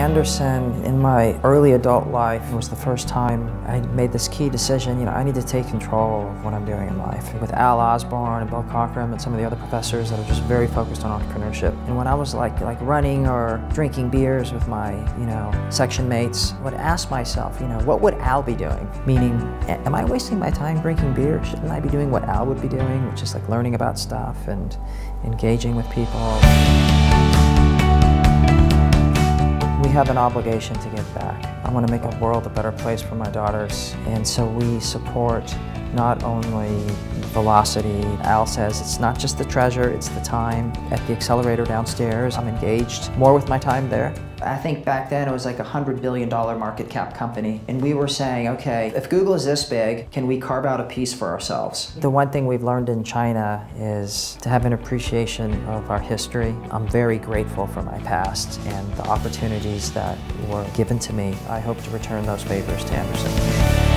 Anderson, in my early adult life, was the first time I made this key decision, you know, I need to take control of what I'm doing in life. With Al Osborne and Bill Cockrum and some of the other professors that are just very focused on entrepreneurship. And when I was like, like running or drinking beers with my, you know, section mates, I would ask myself, you know, what would Al be doing? Meaning, am I wasting my time drinking beer? Shouldn't I be doing what Al would be doing, which is like learning about stuff and engaging with people? Have an obligation to give back. I want to make the world a better place for my daughters, and so we support not only velocity. Al says it's not just the treasure, it's the time. At the accelerator downstairs, I'm engaged more with my time there. I think back then it was like a $100 billion market cap company. And we were saying, okay, if Google is this big, can we carve out a piece for ourselves? The one thing we've learned in China is to have an appreciation of our history. I'm very grateful for my past and the opportunities that were given to me. I hope to return those favors to Anderson.